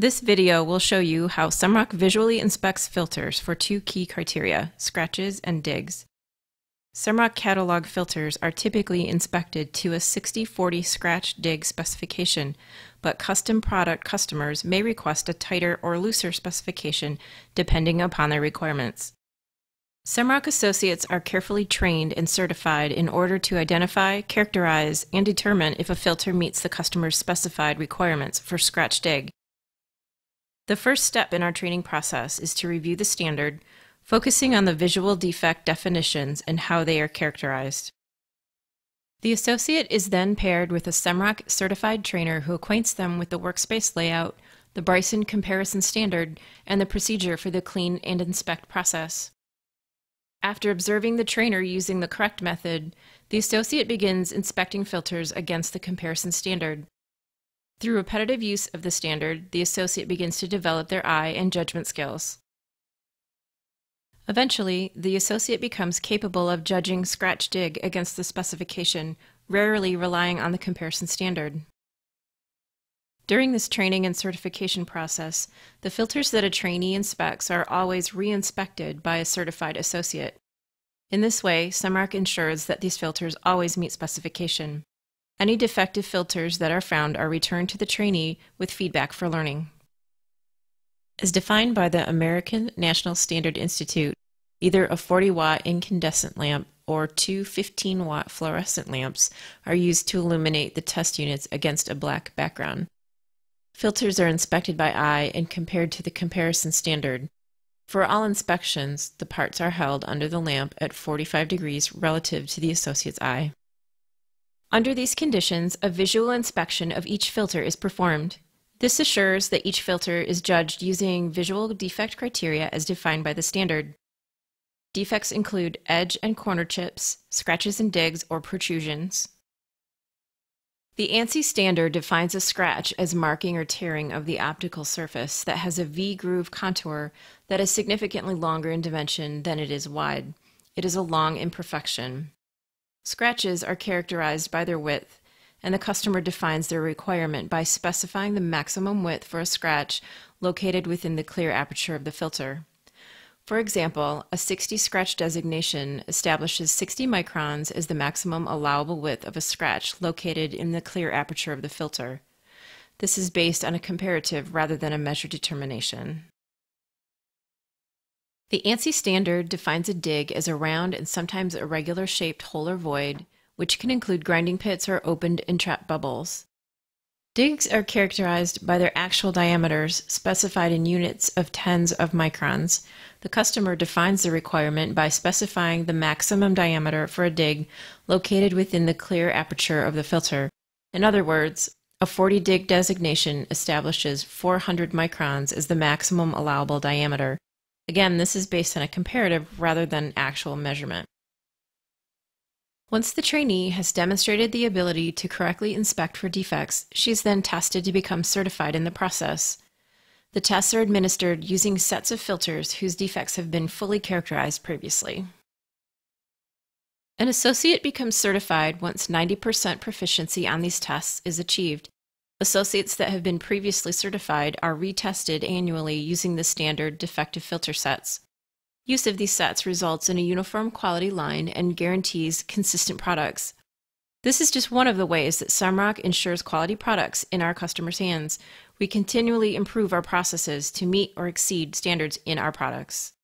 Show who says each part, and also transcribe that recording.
Speaker 1: This video will show you how Semrock visually inspects filters for two key criteria, scratches and digs. Semrock catalog filters are typically inspected to a 60-40 scratch dig specification, but custom product customers may request a tighter or looser specification depending upon their requirements. Semrock associates are carefully trained and certified in order to identify, characterize, and determine if a filter meets the customer's specified requirements for scratch dig the first step in our training process is to review the standard, focusing on the visual defect definitions and how they are characterized. The associate is then paired with a Semrock certified trainer who acquaints them with the workspace layout, the Bryson comparison standard, and the procedure for the clean and inspect process. After observing the trainer using the correct method, the associate begins inspecting filters against the comparison standard. Through repetitive use of the standard, the associate begins to develop their eye and judgment skills. Eventually, the associate becomes capable of judging scratch dig against the specification, rarely relying on the comparison standard. During this training and certification process, the filters that a trainee inspects are always re-inspected by a certified associate. In this way, Semrock ensures that these filters always meet specification. Any defective filters that are found are returned to the trainee with feedback for learning. As defined by the American National Standard Institute, either a 40 watt incandescent lamp or two 15 watt fluorescent lamps are used to illuminate the test units against a black background. Filters are inspected by eye and compared to the comparison standard. For all inspections, the parts are held under the lamp at 45 degrees relative to the associate's eye. Under these conditions, a visual inspection of each filter is performed. This assures that each filter is judged using visual defect criteria as defined by the standard. Defects include edge and corner chips, scratches and digs, or protrusions. The ANSI standard defines a scratch as marking or tearing of the optical surface that has a V-groove contour that is significantly longer in dimension than it is wide. It is a long imperfection. Scratches are characterized by their width, and the customer defines their requirement by specifying the maximum width for a scratch located within the clear aperture of the filter. For example, a 60 scratch designation establishes 60 microns as the maximum allowable width of a scratch located in the clear aperture of the filter. This is based on a comparative rather than a measure determination. The ANSI standard defines a dig as a round and sometimes irregular shaped hole or void, which can include grinding pits or opened entrapped bubbles. Digs are characterized by their actual diameters, specified in units of tens of microns. The customer defines the requirement by specifying the maximum diameter for a dig located within the clear aperture of the filter. In other words, a 40 dig designation establishes 400 microns as the maximum allowable diameter. Again, this is based on a comparative rather than actual measurement. Once the trainee has demonstrated the ability to correctly inspect for defects, she is then tested to become certified in the process. The tests are administered using sets of filters whose defects have been fully characterized previously. An associate becomes certified once 90% proficiency on these tests is achieved, Associates that have been previously certified are retested annually using the standard defective filter sets. Use of these sets results in a uniform quality line and guarantees consistent products. This is just one of the ways that Semrock ensures quality products in our customers' hands. We continually improve our processes to meet or exceed standards in our products.